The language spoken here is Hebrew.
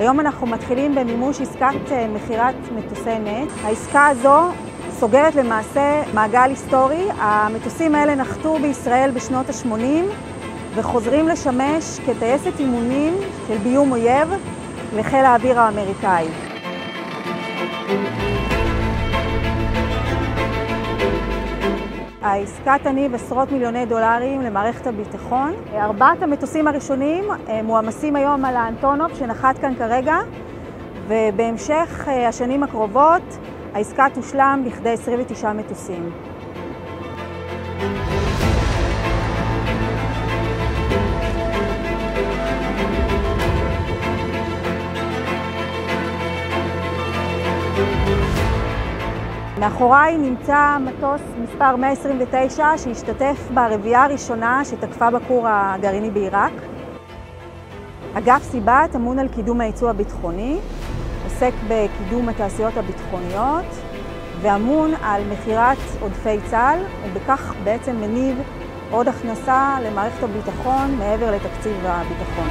היום אנחנו מתחילים במימוש עסקת מכירת מטוסי נט. העסקה הזו סוגרת למעשה מעגל היסטורי. המטוסים האלה נחתו בישראל בשנות ה-80 וחוזרים לשמש כטייסת אימונים של ביום אויב לחיל האוויר האמריקאי. העסקה תניב עשרות מיליוני דולרים למערכת הביטחון. ארבעת המטוסים הראשונים מועמסים היום על האנטונוב שנחת כאן כרגע, ובהמשך השנים הקרובות העסקה תושלם לכדי 29 מטוסים. מאחוריי נמצא מטוס מספר 129 שהשתתף ברביעייה הראשונה שתקפה בכור הגרעיני בעיראק. אגף סיבת אמון על קידום הייצוא הביטחוני, עוסק בקידום התעשיות הביטחוניות ואמון על מכירת עודפי צה"ל, ובכך בעצם מניב עוד הכנסה למערכת הביטחון מעבר לתקציב הביטחון.